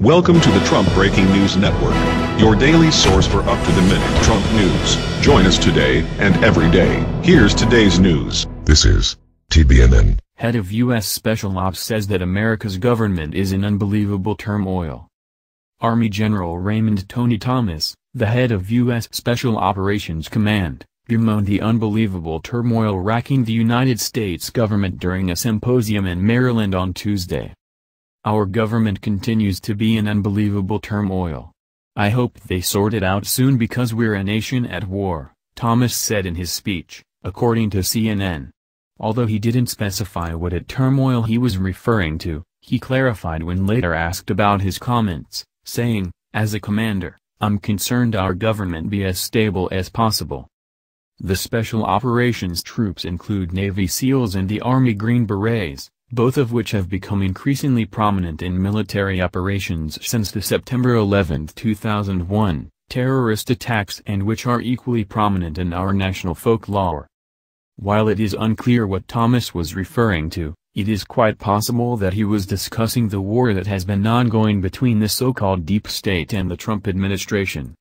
Welcome to the Trump Breaking News Network, your daily source for up-to-the-minute Trump news. Join us today and every day. Here's today's news. This is TBNN. Head of U.S. Special Ops says that America's government is in unbelievable turmoil. Army General Raymond Tony Thomas, the head of U.S. Special Operations Command, bemoaned the unbelievable turmoil racking the United States government during a symposium in Maryland on Tuesday. Our government continues to be in unbelievable turmoil. I hope they sort it out soon because we're a nation at war, Thomas said in his speech, according to CNN. Although he didn't specify what a turmoil he was referring to, he clarified when later asked about his comments, saying, As a commander, I'm concerned our government be as stable as possible. The Special Operations troops include Navy SEALs and the Army Green Berets, both of which have become increasingly prominent in military operations since the September 11, 2001, terrorist attacks and which are equally prominent in our national folklore. While it is unclear what Thomas was referring to, it is quite possible that he was discussing the war that has been ongoing between the so-called deep state and the Trump administration.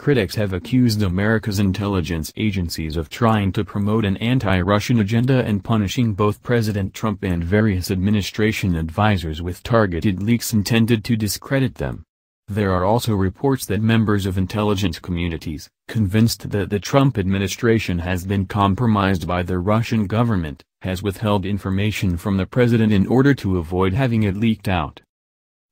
Critics have accused America's intelligence agencies of trying to promote an anti-Russian agenda and punishing both President Trump and various administration advisors with targeted leaks intended to discredit them. There are also reports that members of intelligence communities, convinced that the Trump administration has been compromised by the Russian government, has withheld information from the president in order to avoid having it leaked out.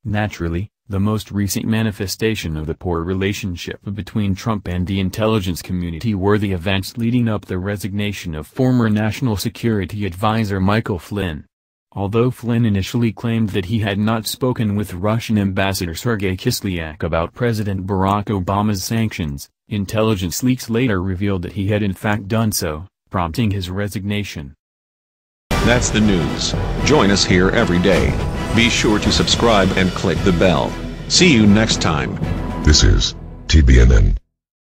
Naturally, the most recent manifestation of the poor relationship between Trump and the intelligence community were the events leading up the resignation of former National Security Advisor Michael Flynn. Although Flynn initially claimed that he had not spoken with Russian Ambassador Sergei Kislyak about President Barack Obama's sanctions, intelligence leaks later revealed that he had in fact done so, prompting his resignation. That's the news. Join us here every day. Be sure to subscribe and click the bell. See you next time. This is TBNN.